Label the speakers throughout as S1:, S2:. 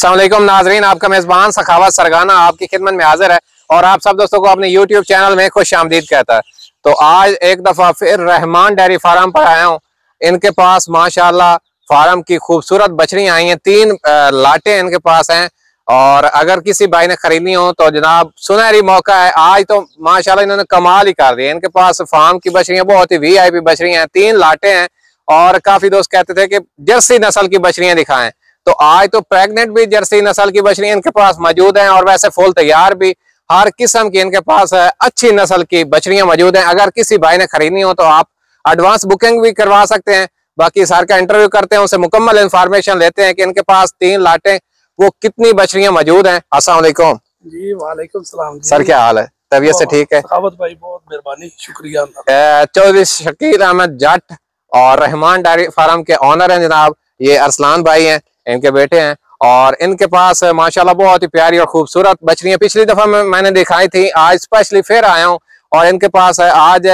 S1: असलम नाजरीन, आपका मेजबान सखावत सरगाना आपकी खिदमत में हाजिर है और आप सब दोस्तों को अपने यूट्यूब चैनल में खुश आमदीद कहता है। तो आज एक दफ़ा फिर रहमान डेयरी फार्म पर आया हूँ। इनके पास माशाल्लाह फार्म की खूबसूरत बछड़ियाँ आई हैं, तीन लाटे इनके पास हैं और अगर किसी भाई ने खरीदनी हो तो जनाब सुनहरी मौका है। आज तो माशाल्लाह इन्होंने कमाल ही कर दिया इनके पास फार्म की बछड़ियाँ, बहुत ही वी आई पी हैं, तीन लाटे हैं और काफ़ी दोस्त कहते थे कि जर्सी नस्ल की बछड़ियाँ दिखाएँ। तो आज तो प्रेग्नेंट भी जर्सी नस्ल की बछड़ियाँ इनके पास मौजूद हैं और वैसे फुल तैयार भी। हर किस्म की इनके पास है अच्छी नस्ल की बछड़ियाँ मौजूद हैं। अगर किसी भाई ने खरीदनी हो तो आप एडवांस बुकिंग भी करवा सकते हैं। बाकी सर का इंटरव्यू करते हैं उनसे मुकम्मल इन्फॉर्मेशन लेते हैं कि इनके पास तीन लाटे वो कितनी बछड़ियाँ मौजूद हैं। असला
S2: जी वालेकुम सलाम
S1: सर क्या हाल है? तबीयत से ठीक है?
S2: भाई बहुत मेहरबानी शुक्रिया
S1: चौधरी शकील अहमद जट और रहमान डायरी फार्म के ऑनर हैं जनाब। ये अरसलान भाई हैं। इनके बेटे हैं और इनके पास माशाल्लाह बहुत ही प्यारी और खूबसूरत बछड़ियाँ। पिछली दफ़ा में मैंने दिखाई थी आज स्पेशली फिर आया हूँ और इनके पास है आज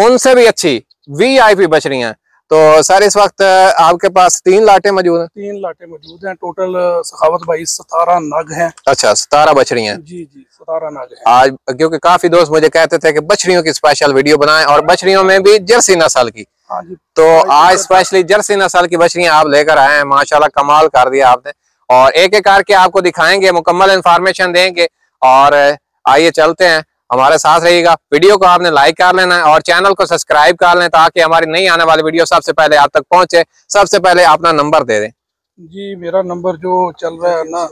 S1: उनसे भी अच्छी वी आई पी बछड़ियाँ तो सर इस वक्त आपके पास तीन लाटे मौजूद हैं।
S2: तीन लाटे मौजूद हैं। टोटल सखावत भाई सतारह नग हैं।
S1: अच्छा सतारह बछड़ियाँ
S2: जी जी सतारह नग हैं।
S1: आज क्योंकि काफ़ी दोस्त मुझे कहते थे कि बछड़ियों की स्पेशल वीडियो बनाएँ और बछड़ियों में भी जर्सी नस्ल की। हाँ तो आज स्पेशली जर्सी नस्ल की बछड़ियाँ आप लेकर आए हैं माशाल्लाह कमाल कर दिया आपने। और एक एक करके आपको दिखाएँगे मुकम्मल इन्फॉर्मेशन देंगे। और आइए चलते हैं। हमारे साथ रहिएगा। वीडियो को आपने लाइक कर लेना है और चैनल को सब्सक्राइब कर लें ताकि हमारी नई आने वाली वीडियो सबसे पहले आप तक पहुँचे। सबसे पहले अपना नंबर दे दें।
S2: जी मेरा नंबर जो चल रहा है ना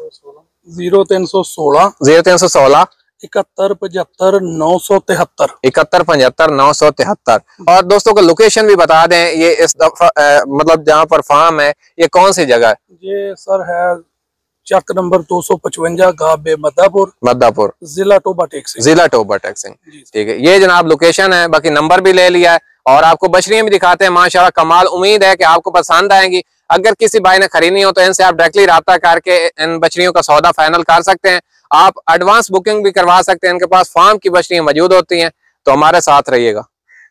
S2: ज़ीरो तीन सौ सोलह।
S1: ज़ीरो तीन सौ सोलह।
S2: इकहत्तर पचहत्तर नौ सौ तिहत्तर।
S1: इकहत्तर पचहत्तर नौ सौ तिहत्तर। और दोस्तों को लोकेशन भी बता दें ये इस दफ़ा मतलब जहाँ पर फार्म है ये कौन सी जगह है?
S2: ये सर है चक नंबर दो सौ पचवंजा गाबे मदापुर।
S1: मदापुर।
S2: जिला टोबा टैक्सिंग
S1: जिला टोबा टैक्सिंग ठीक है ये जनाब लोकेशन है बाकी नंबर भी ले लिया है और आपको बछड़ियाँ भी दिखाते हैं माशाल्लाह कमाल। उम्मीद है कि आपको पसंद आएँगी। अगर किसी भाई ने खरीदनी हो तो इनसे आप डायरेक्टली रहा करके इन बछड़ियों का सौदा फाइनल कर सकते हैं। आप एडवांस बुकिंग भी करवा सकते हैं। इनके पास फार्म की बछड़ियाँ मौजूद होती हैं तो हमारे साथ रहिएगा।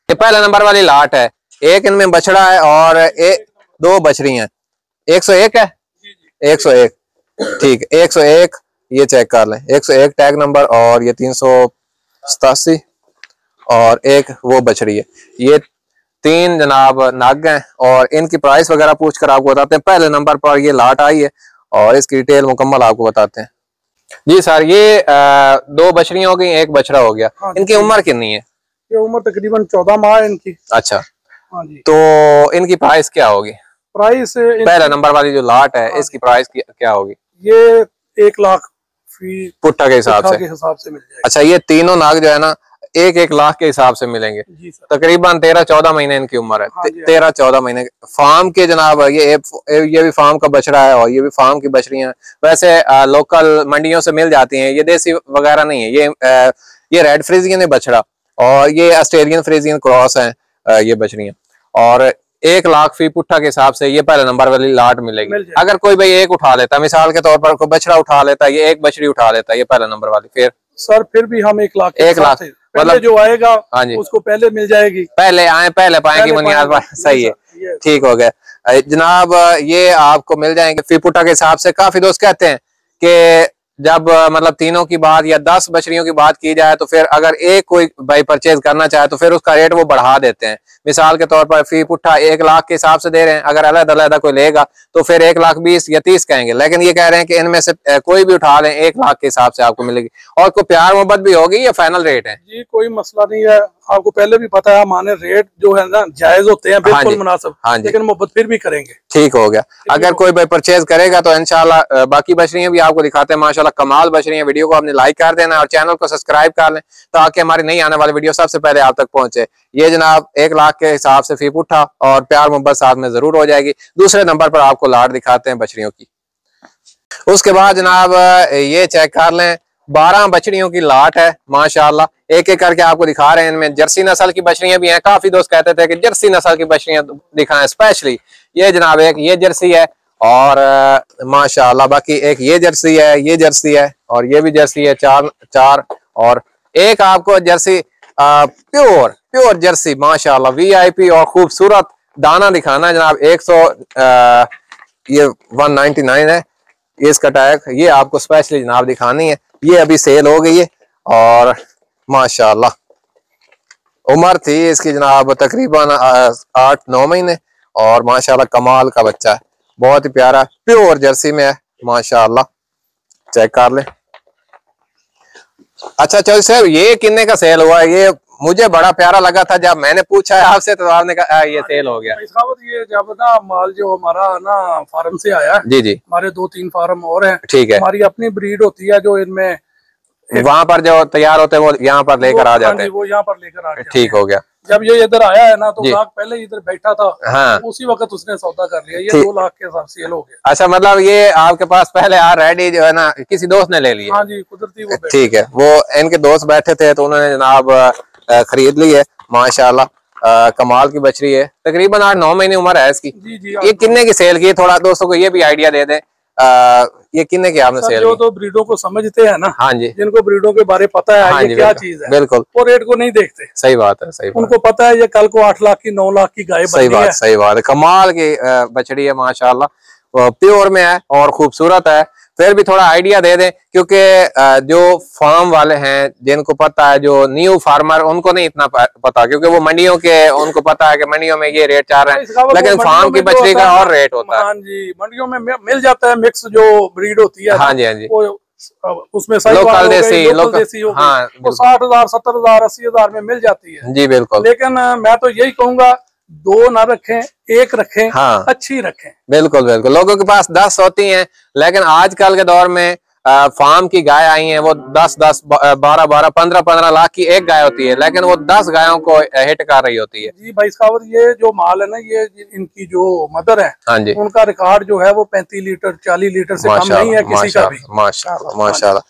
S1: ये पहले नंबर वाली लाट है। एक इनमें बछड़ा है और एक दो बछड़ी हैं। एक सौ एक है? एक सौ एक। ठीक, एक सौ एक, ये चेक कर लें। एक सौ एक टैग नंबर और ये तीन सौ सतासी और एक वो बछड़ी है। ये तीन जनाब नाग हैं और इनकी प्राइस वगैरह पूछ कर आपको बताते हैं। पहले नंबर पर ये लाट आई है और इसकी डिटेल मुकम्मल आपको बताते हैं। जी सर ये आ, दो बछड़ियाँ हो गई एक बछड़ा हो गया। हाँ, इनकी उम्र कितनी है?
S2: ये उम्र तकरीबन चौदह माह है इनकी।
S1: अच्छा। हाँ जी। तो इनकी प्राइस क्या होगी?
S2: प्राइस
S1: पहला नंबर वाली जो लाट है हाँ, इसकी प्राइस क्या होगी?
S2: ये एक लाख फ़ी
S1: पुट्ठा के हिसाब से।
S2: हिसाब से मिल जाएगा।
S1: अच्छा ये तीनों नाग जो है ना एक एक लाख के हिसाब से मिलेंगे। तकरीबन तेरह चौदह महीने इनकी उम्र है। हाँ, हाँ तेरह चौदह महीने। फार्म के जनाब ये ये भी फार्म का बछड़ा है और ये भी फार्म की बछड़ियाँ वैसे लोकल मंडियों से मिल जाती हैं। ये देसी वगैरह नहीं है। ये ये रेड फ्रीजियन है बछड़ा और ये ऑस्ट्रेलियन फ्रीजियन क्रॉस है ये बछड़ियाँ और एक लाख फ़ी पुट्ठा के हिसाब से ये पहले नंबर वाली लाट मिलेगी। मिल अगर कोई भाई एक उठा लेता है मिसाल के तौर पर कोई बछड़ा उठा लेता है ये एक बछड़ी उठा लेता है ये पहले नंबर वाली फिर?
S2: सर फिर भी हम एक लाख
S1: एक लाख।
S2: मतलब जो आएगा हाँ जी। उसको पहले मिल जाएगी।
S1: पहले आए पहले पाएँगे बुनियाद सही है। ठीक हो गया। जनाब ये आपको मिल जाएँगे। फीपुटा के हिसाब से काफ़ी दोस्त कहते हैं कि जब मतलब तीनों की बात या दस बछड़ियों की बात की जाए तो फिर अगर एक कोई भाई परचेज करना चाहे तो फिर उसका रेट वो बढ़ा देते हैं। मिसाल के तौर पर फ़ी पुट्ठा एक लाख के हिसाब से दे रहे हैं। अगर अलग अलग कोई लेगा तो फिर एक लाख बीस या तीस कहेंगे। लेकिन ये कह रहे हैं कि इनमें से कोई भी उठा लें, एक लाख के हिसाब से आपको मिलेगी। और कोई प्यार मोहब्बत भी होगी या फाइनल रेट है?
S2: जी, कोई मसला नहीं है। आपको पहले भी पता है हमारे रेट जो है ना जायज़ होते हैं हाँ बिल्कुल मुनासिब। हाँ लेकिन मोहब्बत फिर भी करेंगे।
S1: ठीक हो गया। अगर कोई भाई परचेज करेगा तो इनशाला बाकी बछड़ियाँ भी आपको दिखाते हैं माशाल्लाह कमाल बछड़ियाँ वीडियो को आपने लाइक कर देना और चैनल को सब्सक्राइब कर लें ताकि हमारी नई आने वाली वीडियो सबसे पहले आप तक पहुँचे। ये जनाब एक लाख के हिसाब से फ़ी उठा और प्यार मोहब्बत साथ में ज़रूर हो जाएगी। दूसरे नंबर पर आपको लाट दिखाते हैं बछड़ियों की। उसके बाद जनाब ये चेक कर लें बारह बछड़ियों की लाट है माशाला एक एक करके आपको दिखा रहे हैं इनमें। जर्सी नस्ल की बछड़ियाँ भी हैं। काफ़ी दोस्त कहते थे कि जर्सी नस्ल की बछड़ियाँ दिखाएँ स्पेशली ये जनाब एक, ये जर्सी है और माशाल्लाह, बाकी एक ये जर्सी है, ये जर्सी है और ये भी जर्सी है, चार चार और एक आपको जर्सी प्योर प्योर जर्सी, माशाल्लाह वीआईपी और खूबसूरत दाना दिखाना जनाब। एक सौ ये वन नाइनटी नाइन है। ये इसका टैग ये आपको स्पेशली जनाब दिखानी है। ये अभी सेल हो गई है और माशाल्लाह। उम्र थी इसकी जनाब तकरीबन आठ, नौ महीने और माशाल्लाह कमाल का बच्चा है। बहुत ही प्यारा, प्योर जर्सी में है, माशाल्लाह। चेक कर ले। अच्छा चौधरी साहब, ये किन्ने का सेल हुआ है? ये मुझे बड़ा प्यारा लगा था जब मैंने पूछा है आपसे तो आपने कहा ये सेल हो गया।
S2: ये जब ना माल जो हमारा ना फार्म से आया
S1: जी जी।
S2: हमारे दो तीन फार्म और हैं
S1: ठीक है।
S2: हमारी अपनी ब्रीड होती है जो इनमें
S1: वहाँ पर जो तैयार होते हैं वो यहाँ पर लेकर आ हाँ जाते हैं।
S2: वो यहाँ पर लेकर आ
S1: ठीक हो। गया।
S2: जब ये इधर आया है ना तो लाख पहले इधर बैठा था हाँ। उसी वक्त उसने सौदा कर लिया। ये दो लाख के हिसाब सेल हो गया।
S1: अच्छा मतलब ये आपके पास पहले आ रेडी जो है ना किसी दोस्त ने ले लिया?
S2: हाँ जी कुदरती वो
S1: ठीक है वो इनके दोस्त बैठे थे तो उन्होंने जनाब खरीद ली है माशाल्लाह। कमाल की बछड़ी है। तकरीबन आठ नौ महीने उम्र है इसकी।
S2: जी जी
S1: ये किन्ने की सेल की थोड़ा दोस्तों को ये भी आइडिया दे दें। ये किन्ने की आपने सेल
S2: जो तो ब्रीडों को समझते हैं ना
S1: हाँ जी।
S2: जिनको ब्रीडों के बारे पता है हाँ ये क्या चीज़ है।
S1: बिल्कुल।
S2: वो रेट को नहीं देखते।
S1: सही बात है सही बात।
S2: उनको पता है ये कल को आठ लाख की नौ लाख की गाय
S1: सही बात सही बात है। कमाल की बछड़ी है माशाल्लाह। प्योर में है और खूबसूरत है। फिर भी थोड़ा आइडिया दे दें क्योंकि जो फार्म वाले हैं जिनको पता है जो न्यू फार्मर उनको नहीं इतना पता क्योंकि वो मंडियों के उनको पता है कि मंडियों में ये रेट चाह रहे हैं लेकिन फार्म की बछड़ी का और रेट होता है।
S2: हाँ जी मंडियों में मिल जाता है मिक्स जो ब्रीड होती है
S1: हाँ जी हाँ जी।
S2: उसमें
S1: लोकल देसी
S2: लोकल देसी हाँ साठ हज़ार सत्तर हज़ार अस्सी हज़ार में मिल जाती है।
S1: जी बिल्कुल।
S2: लेकिन मैं तो यही कहूँगा दो ना रखें एक रखें
S1: हाँ।
S2: अच्छी रखें।
S1: बिल्कुल बिल्कुल। लोगों के पास दस होती हैं लेकिन आजकल के दौर में फार्म की गाय आई हैं वो दस दस बारह बारह पंद्रह पंद्रह लाख की एक गाय होती है लेकिन वो दस गायों को हिट कर रही होती है।
S2: जी भाई साहब ये जो माल है ना ये इनकी जो मदर है
S1: हाँ जी।
S2: उनका रिकॉर्ड जो है वो पैंतीस लीटर चालीस लीटर से कम नहीं है किसी का भी।
S1: माशाल्लाह माशाल्लाह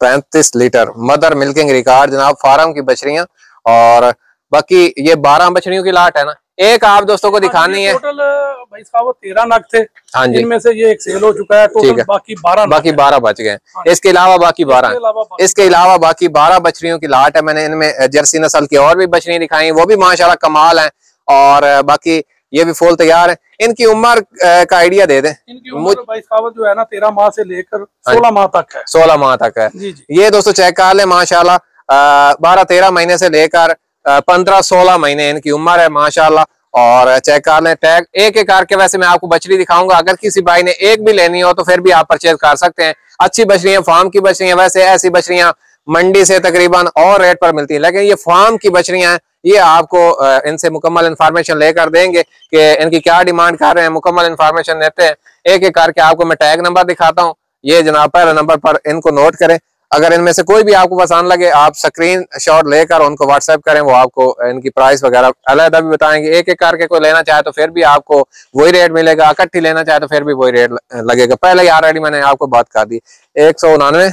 S1: पैंतीस लीटर मदर मिल्किंग रिकॉर्ड जनाब फार्म की बछड़ियाँ और बाकी ये बारह बछड़ियों की लाट है ना एक आप दोस्तों को दिखानी है।
S2: टोटल भाई साहब तेरह नग थे।
S1: हाँ जी।
S2: इनमें से ये एक सेल हो चुका है टोटल बाकी बारह
S1: बाकी बारह बच गए। हाँ इसके अलावा बाकी बारह। इसके अलावा बाकी बारह बछड़ियों की लाट है। मैंने इनमें जर्सी नस्ल की और भी बछड़ियाँ दिखाई। वो भी माशाला कमाल है। और बाकी ये भी फूल तैयार है। इनकी उम्र का आइडिया दे दें।
S2: इनकी उम्र भाई साहब जो है ना तेरह माह से लेकर हाँ सोलह माह तक है।
S1: सोलह माह तक है।
S2: जी जी।
S1: ये दोस्तों चेक कर ले माशाला बारह तेरह महीने से लेकर पंद्रह सोलह महीने इनकी उम्र है माशाला और चेक कर लें टैग, एक एक करके वैसे मैं आपको बछड़ी दिखाऊँगा। अगर किसी भाई ने एक भी लेनी हो तो फिर भी आप परचेज कर सकते हैं। अच्छी बछड़ियाँ फार्म की बछड़ियाँ, वैसे ऐसी बछड़ियाँ मंडी से तकरीबन और रेट पर मिलती है। लेकिन ये फार्म की बछड़ियाँ हैं, ये आपको इनसे मुकम्मल इन्फॉर्मेशन लेकर देंगे कि इनकी क्या डिमांड कर रहे हैं। मुकम्मल इन्फॉर्मेशन देते हैं। एक एक करके आपको मैं टैग नंबर दिखाता हूँ। ये जनाब, पहले नंबर पर इनको नोट करें। अगर इनमें से कोई भी आपको पसंद लगे, आप स्क्रीन शॉट लेकर उनको व्हाट्सएप करें, वो आपको इनकी प्राइस वगैरह अलहदा भी बताएँगे। एक एक करके कोई लेना चाहे तो फिर भी आपको वही रेट मिलेगा, इकट्ठी लेना चाहे तो फिर भी वही रेट लगेगा। पहले ही ऑलरेडी मैंने आपको बात कर दी। एक सौ उन्नानवे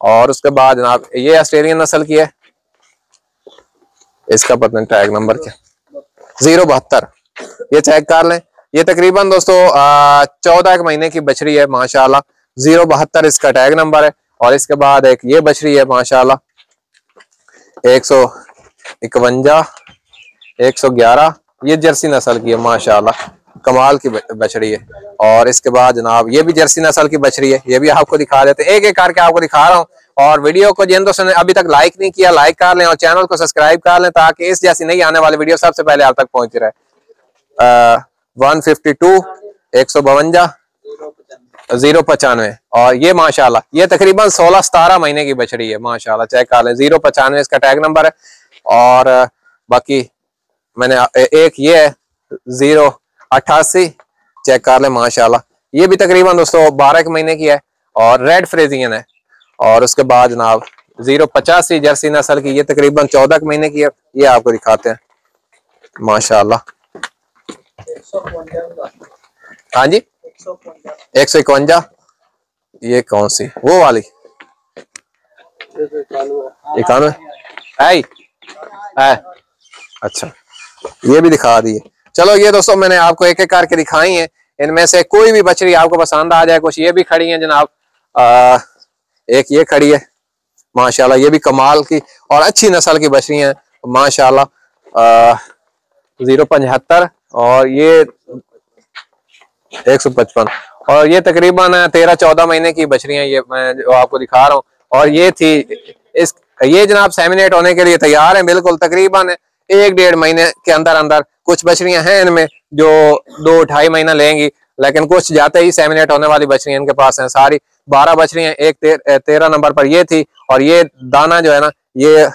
S1: और उसके बाद जनाब, ये ऑस्ट्रेलियन नस्ल की है। इसका पता नहीं टैग नंबर क्या। ज़ीरो बहत्तर। ये चेक कर लें। ये तकरीबन दोस्तों चौदह एक महीने की बछड़ी है, माशाल्लाह। ज़ीरो बहत्तर इसका टैग नंबर है। और इसके बाद एक ये बछड़ी है, माशाल्लाह। एक सौ इकवंजा एक सौ ग्यारह। ये जर्सी नस्ल की है, माशाल्लाह। कमाल की बछड़ी है। और इसके बाद जनाब, ये भी जर्सी नस्ल की बछड़ी है। ये भी आपको दिखा देते एक एक करके आपको दिखा रहा हूँ। और वीडियो को जिन दोस्तों ने अभी तक लाइक नहीं किया, लाइक कर लें और चैनल को सब्सक्राइब कर लें ताकि इस जैसी नहीं आने वाली वीडियो सबसे पहले आप तक पहुँच रहे। वन फिफ्टी टू एक सौ बवंजा ज़ीरो पचानवे। और ये माशाल्लाह, ये तकरीबन सोलह सतारह महीने की बछड़ी है, माशाल्लाह, चेक कर लें, ज़ीरो पचानवे इसका टैग नंबर है। और बाकी मैंने एक ये है, ज़ीरो अट्ठासी, चेक कर लें, माशाल्लाह। ये भी तकरीबन दोस्तों बारह के महीने की है, और रेड फ्रेजियन है। और उसके बाद जनाब, ज़ीरो पचासी जर्सी नस्ल की, ये तकरीबन चौदह के महीने की है, ये आपको दिखाते हैं। माशाल्लाह। हाँ जी? एक सौ इकवंजा ये कौन सी? वो वाली। इक्यानवे। आई। अच्छा। ये भी दिखा दिए। चलो ये दोस्तों, मैंने आपको एक एक करके दिखाई है। इनमें से कोई भी बछड़ी आपको पसंद आ जाए, कुछ ये भी खड़ी है जनाब। एक ये खड़ी है। माशाल्लाह, ये भी कमाल की और अच्छी नस्ल की बछड़ी है। माशाल्लाह। ज़ीरो पचहत्तर और ये एक सौ पचपन। और ये तकरीबन तेरह चौदह महीने की बछड़ियाँ ये, मैं जो आपको दिखा रहा हूँ। और ये थी, इस, ये जनाब सेमिनेट होने के लिए तैयार है, बिल्कुल तकरीबन एक डेढ़ महीने के अंदर अंदर कुछ बछड़ियाँ हैं इनमें, जो दो ढाई महीना लेंगी, लेकिन कुछ जाते ही सेमिनेट होने वाली बछड़ियाँ इनके पास हैं। सारी बारह बछड़ियाँ एक तेरह तेरह नंबर पर ये थी, और ये दाना जो है ना, ये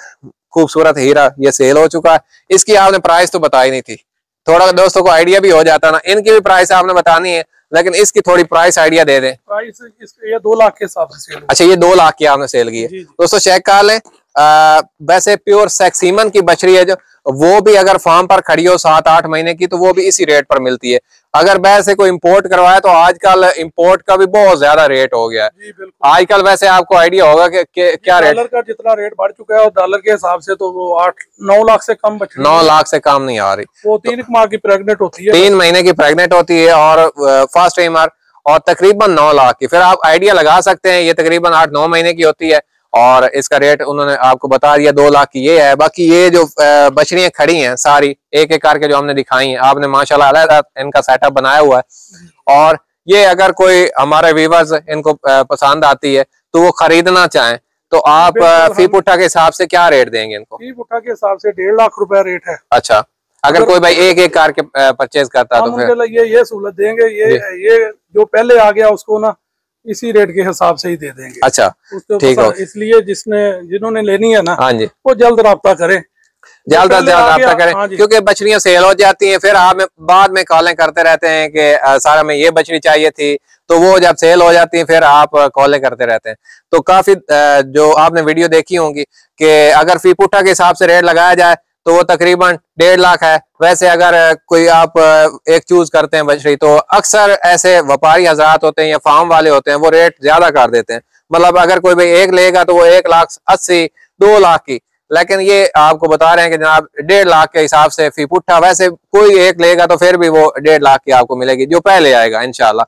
S1: खूबसूरत हीरा, ये सेल हो चुका है। इसकी आपने प्राइस तो बताई नहीं थी। थोड़ा दोस्तों को आइडिया भी हो जाता ना इनकी भी प्राइस आपने बतानी है लेकिन इसकी थोड़ी प्राइस आइडिया दे दें।
S2: प्राइस ये दो लाख के हिसाब से
S1: अच्छा ये दो लाख की आपने सेल की है। दोस्तों चेक कर लें। वैसे प्योर सेक्सीमन की बछड़ी है जो वो भी अगर फार्म पर खड़ी हो सात आठ महीने की तो वो भी इसी रेट पर मिलती है। अगर वैसे कोई इंपोर्ट करवाए तो आजकल इंपोर्ट का भी बहुत ज़्यादा रेट हो गया है। आजकल वैसे आपको आइडिया होगा कि, कि क्या रेट
S2: डॉलर का जितना रेट बढ़ चुका है और डॉलर के हिसाब से तो वो आठ नौ लाख से कम बच
S1: नौ लाख से कम नहीं आ रही।
S2: वो तीन माह की प्रेगनेंट होती है।
S1: तीन महीने की प्रेगनेंट होती है और फ़र्स्ट टाइमर और तकरीबन नौ लाख की। फिर आप आइडिया लगा सकते हैं ये तकरीबन आठ नौ महीने की होती है। और इसका रेट उन्होंने आपको बता दिया दो लाख की ये है। बाकी ये जो बछड़ियाँ खड़ी हैं सारी एक एक करके जो हमने दिखाई हैं आपने माशाल्लाह अलग इनका सेटअप बनाया हुआ है। और ये अगर कोई हमारे व्यूवर्स इनको पसंद आती है तो वो खरीदना चाहें तो आप फ़ी पुट्ठा के हिसाब से क्या रेट देंगे इनको?
S2: फ़ी पुट्ठा के हिसाब से डेढ़ लाख रुपया रेट है।
S1: अच्छा अगर कोई भाई एक एक कार के परचेज करता है तो फिर?
S2: ये ये सहूलत देंगे ये ये जो पहले आ गया उसको ना इसी रेट के हिसाब से ही दे देंगे।
S1: अच्छा ठीक है।
S2: इसलिए जिसने जिन्होंने लेनी है ना
S1: हाँ जी।
S2: वो जल्द रब्ता करे।
S1: जल्द अज जल्द रब्ता करें हाँ क्योंकि बछड़ियाँ सेल हो जाती हैं फिर आप बाद में कॉलें करते रहते हैं कि सारा में ये बछड़ी चाहिए थी तो वो जब सेल हो जाती है फिर आप कॉलें करते रहते हैं। तो काफ़ी जो आपने वीडियो देखी होंगी कि अगर फ़ी पुट्ठा के हिसाब से रेट लगाया जाए तो वो तकरीबन डेढ़ लाख है। वैसे अगर कोई आप एक चूज़ करते हैं बछड़ी तो अक्सर ऐसे व्यापारी हजरात होते हैं या फार्म वाले होते हैं वो रेट ज़्यादा कर देते हैं। मतलब अगर कोई भाई एक लेगा तो वो एक लाख अस्सी दो लाख की। लेकिन ये आपको बता रहे हैं कि जनाब डेढ़ लाख के हिसाब से फ़ी पुट्ठा वैसे कोई एक लेगा तो फिर भी वो डेढ़ लाख की आपको मिलेगी जो पहले आएगा इनशाला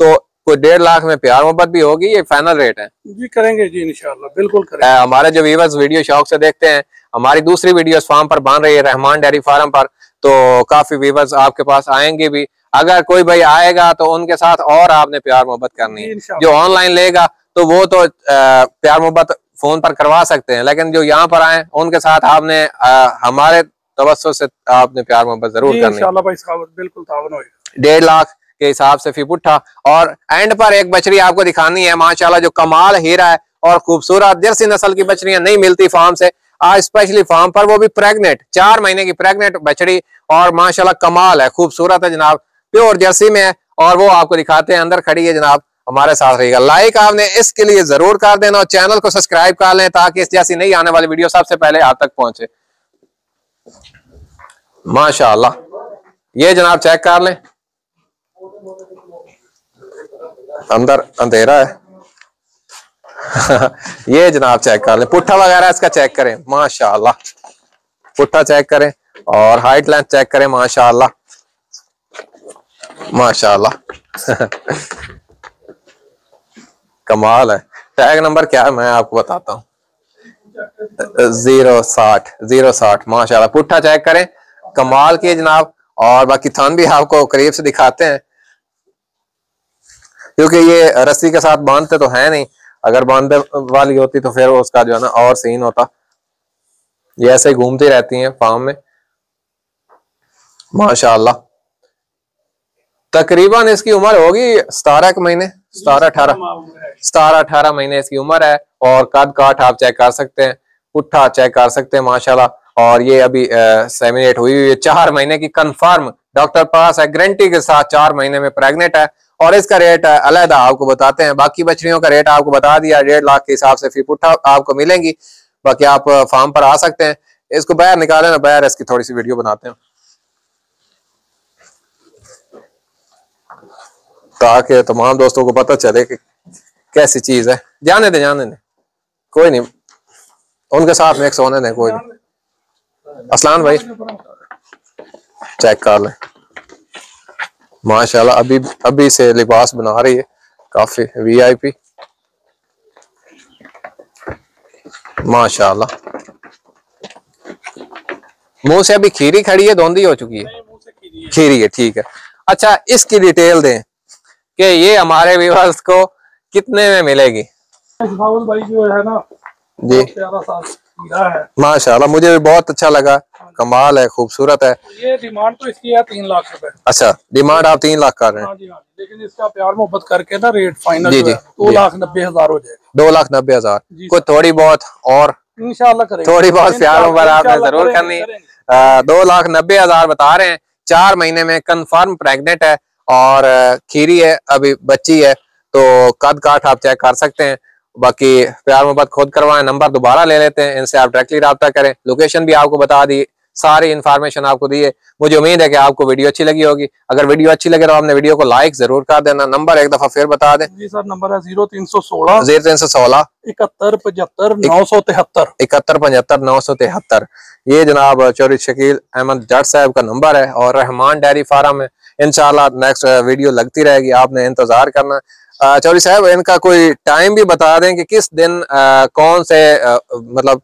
S1: तो कोई डेढ़ लाख में प्यार मोहब्बत भी होगी ये फाइनल रेट है।
S2: जी करेंगे जी इनशाला बिल्कुल करेंगे।
S1: हमारे जो व्यूवर्स वीडियो शौक से देखते हैं हमारी दूसरी वीडियो फार्म पर बन रही है रहमान डेयरी फार्म पर तो काफ़ी व्यूवर्स आपके पास आएँगे भी। अगर कोई भाई आएगा तो उनके साथ और आपने प्यार मोहब्बत करनी है। जो ऑनलाइन लेगा तो वो तो प्यार मोहब्बत फ़ोन पर करवा सकते हैं लेकिन जो यहाँ पर आए उनके साथ आपने हमारे तवस्सो से आपने प्यार मोहब्बत ज़रूर करनी
S2: बिल्कुल
S1: डेढ़ लाख के हिसाब से फिपुट्ठा और एंड पर एक बछड़ी आपको दिखानी है माशाल्लाह जो कमाल हीरा है और खूबसूरत जर्सी नस्ल की बछड़ियाँ नहीं मिलती फार्म से। स्पेशली फार्म पर, वो भी प्रेग्नेंट चार महीने की प्रेग्नेंट बछड़ी और माशाल्लाह कमाल है, खूबसूरत है जनाब प्योर जर्सी में है और वो आपको दिखाते हैं, अंदर खड़ी है जनाब हमारे साथ रहेगा लाइक आपने इसके लिए ज़रूर कर देना और चैनल को सब्सक्राइब कर लें ताकि इस जैसी नहीं आने वाली वीडियो सबसे पहले आप तक पहुँचे। माशाल्लाह, ये जनाब चेक कर लें। अंदर अंधेरा है। ये जनाब चेक कर ले। पुट्ठा वगैरह इसका चेक करें। माशाल्लाह। पुट्ठा चेक करें और हाइट लेंथ चेक करें, माशाल्लाह। माशाल्लाह। कमाल है। टैग नंबर क्या है, मैं आपको बताता हूँ। ज़ीरो साठ ज़ीरो साठ। माशाल्लाह। पुट्ठा चेक करें। कमाल की जनाब। और बाकी थान भी आपको करीब से दिखाते हैं। क्योंकि ये रस्सी के साथ बांधते तो है नहीं। अगर बांधने वाली होती तो फिर उसका जो है ना और सीन होता। ये ऐसे घूमती रहती हैं फार्म में। माशाल्लाह। तकरीबन इसकी उम्र होगी सतारह के महीने सतारह अठारह। सतारह अठारह महीने इसकी उम्र है और कद काठ आप चेक कर सकते हैं पुट्ठा चेक कर सकते हैं माशाल्लाह। और ये अभी सेमिनेट हुई हुई है। चार महीने की कंफर्म डॉक्टर पास है गारंटी के साथ चार महीने में प्रेग्नेंट है। और इसका रेट अलहदा आपको बताते हैं। बाकी बछड़ियों का रेट आपको बता दिया, डेढ़ लाख के हिसाब से फ़ी पुट्ठा आपको मिलेंगी। बाकी आप फार्म पर आ सकते हैं। इसको बाहर निकाले ना, बाहर इसकी थोड़ी सी वीडियो बनाते हैं। ताकि तमाम दोस्तों को पता चले कि कैसी चीज़ है। जाने दे जाने दे। कोई नहीं। उनके साथ मिक्स होने दें, कोई नहीं। असलान भाई। चेक कर लें। माशाल्लाह अभी अभी से लिबास बना रही है काफ़ी वीआईपी माशाल्लाह। मुँह से अभी खीरी खड़ी है धोंदी हो चुकी है। खीरी है। ठीक है। अच्छा इसकी डिटेल दें कि ये हमारे व्यूवर्स को कितने में मिलेगी?
S2: भाई जो है ना
S1: जी। माशाल्लाह मुझे भी बहुत अच्छा लगा। कमाल है खूबसूरत है।
S2: ये डिमांड तो इसकी है तीन लाख रुपए।
S1: अच्छा डिमांड आप तीन लाख कर रहे हैं।
S2: हाँ हाँ लेकिन इसका प्यार मोहब्बत करके ना रेट फाइनल जी जी दो लाख नब्बे हज़ार हो जाएगा।
S1: दो लाख नब्बे हज़ार। कोई थोड़ी बहुत और
S2: इंशाल्लाह
S1: थोड़ी बहुत प्यार मोहब्बत आपने ज़रूर करनी। दो लाख नब्बे हज़ार बता रहे हैं। चार महीने में कन्फर्म प्रेगनेंट है और खीरी है अभी बच्ची है। तो कद काठ आप चेक कर सकते हैं। बाकी प्यार मोहब्बत खुद करवाएँ नंबर दोबारा ले लेते हैं। इनसे आप डायरेक्टली रहा करें। लोकेशन भी आपको बता दी। सारी इन्फॉर्मेशन आपको दी है। मुझे उम्मीद है कि आपको वीडियो अच्छी लगी होगी। अगर वीडियो अच्छी लगे तो आपने वीडियो को लाइक ज़रूर कर देना। नंबर एक दफ़ा फिर बता दें।
S2: जी सर नंबर है ज़ीरो तीन सौ सोलह
S1: ज़ीरो तीन सौ सोलह
S2: इकहत्तर पचहत्तर नौ सौ तिहत्तर।
S1: इकहत्तर पचहत्तर नौ सौ तिहत्तर। ये जनाब चौरी शकील अहमद जट साहब का नंबर है और रहमान डेयरी फार्म है। इनशाला नेक्स्ट वीडियो लगती रहेगी। आपने इंतज़ार करना। चौरी साहब इनका कोई टाइम भी बता दें कि किस दिन आ, कौन से आ, मतलब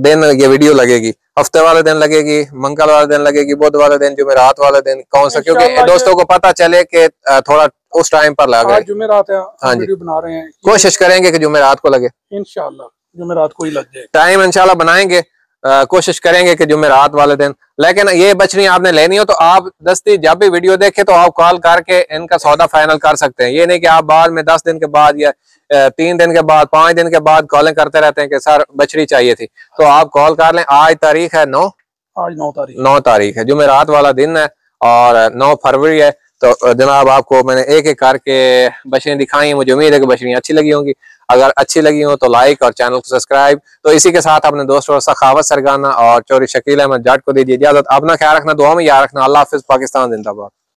S1: दिन ये वीडियो लगेगी। हफ़्ते वाले दिन लगेगी मंगल वाले दिन लगेगी बुध वाले दिन जुमेरात वाले दिन कौन सा? क्योंकि दोस्तों को पता चले कि थोड़ा उस टाइम पर लगे
S2: जुमेरात हाँ जी। बना रहे हैं।
S1: कोशिश करेंगे कि जुमेरात को लगे।
S2: इनशाला जुमेरात को ही लग जाए।
S1: टाइम इनशाला बनाएँगे। कोशिश करेंगे कि जुमेरात वाले दिन लेकिन ये बछड़ी आपने लेनी हो तो आप दस्ती जब भी वीडियो देखे तो आप कॉल करके इनका सौदा फाइनल कर सकते हैं। ये नहीं कि आप बाद में दस दिन के बाद या तीन दिन के बाद पाँच दिन के बाद कॉलिंग करते रहते हैं कि सर बछड़ी चाहिए थी। तो आप कॉल कर लें। आज तारीख है नौ?
S2: आज नौ तारीख।
S1: नौ तारीख है। जुमेरात वाला दिन है और नौ फरवरी है तो जनाब आपको मैंने एक एक करके बछड़ियाँ दिखाई मुझे उम्मीद है कि बछड़ियाँ अच्छी लगी होंगी। अगर अच्छी लगी हो तो लाइक और चैनल को सब्सक्राइब तो इसी के साथ अपने दोस्तों सखावत सरगाना और चोरी शकील अहमद जाट को दीजिए इजाज़त। अपना ख्याल रखना, दुआ में याद रखना। अल्लाह हाफिज, पाकिस्तान जिंदाबाद।